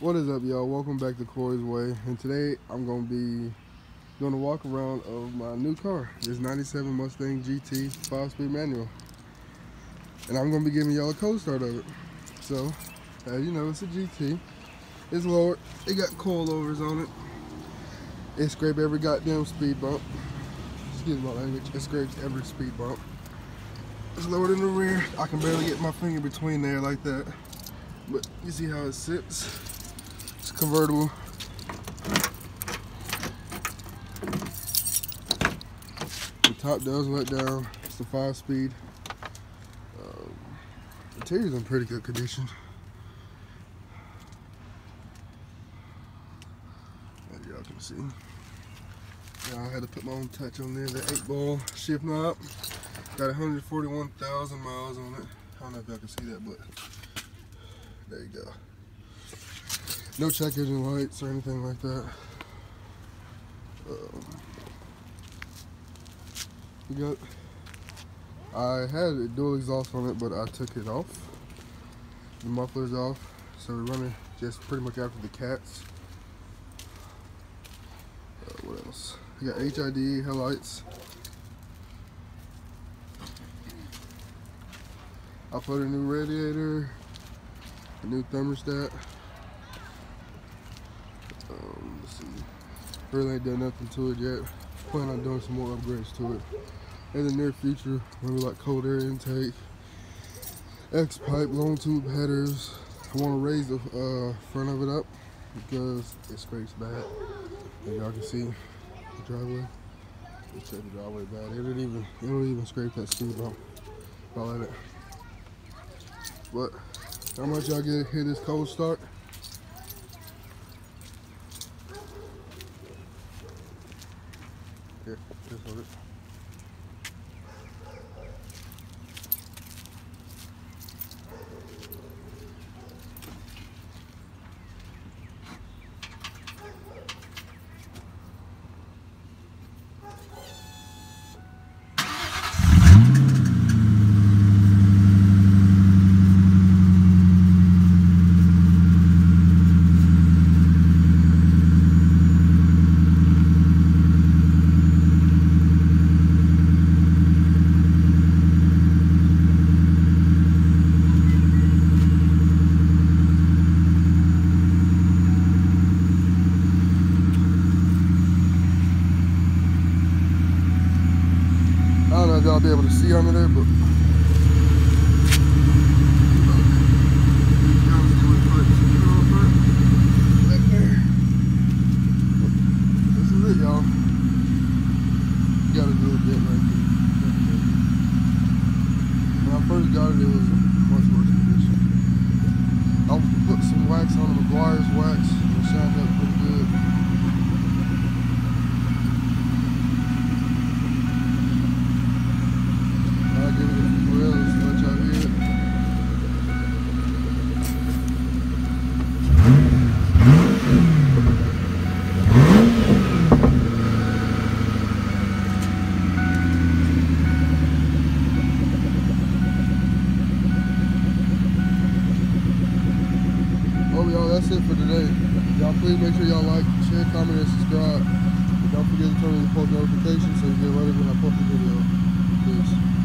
What is up, y'all? Welcome back to Corey's Way. And today I'm going to be doing a walk around of my new car, this 97 Mustang GT 5-speed manual. And I'm going to be giving y'all a cold start of it. So, as you know, it's a GT. It's lowered. It got coilovers on it. It scraped every goddamn speed bump. Excuse my language. It scrapes every speed bump. It's lowered in the rear. I can barely get my finger between there like that. But you see how it sits. Convertible. The top does let down. It's the five speed. Um, interior's in pretty good condition. As y'all can see. I had to put my own touch on there. The eight ball shift knob. Got 141,000 miles on it. I don't know if y'all can see that, but there you go. No check engine lights or anything like that. Um, got. I had a dual exhaust on it, but I took it off. The muffler's off, so we're running just pretty much after the cats. Uh, what else? We got HID headlights. I put a new radiator, a new thermostat. See. Really ain't done nothing to it yet. Plan on doing some more upgrades to it. In the near future, maybe like cold air intake, X pipe, long tube headers. I want to raise the uh, front of it up because it scrapes bad. Y'all can see, the driveway. Let's the driveway bad. It didn't even it don't even scrape that speed bump. I let it. But how much y'all get hit this cold start? Here, just hold if y'all be able to see under there, but. This is it, y'all. Gotta do a bit right there. When I first got it, it was in much worse condition. I put some wax on the Meguiar's wax and shined up pretty good. I'll give it a few wells, let y'all hear it. Oh, y'all, that's it for today. Y'all please make sure y'all like, share, comment, and subscribe. And don't forget to turn on the post notifications so you get ready when I post a video. Peace.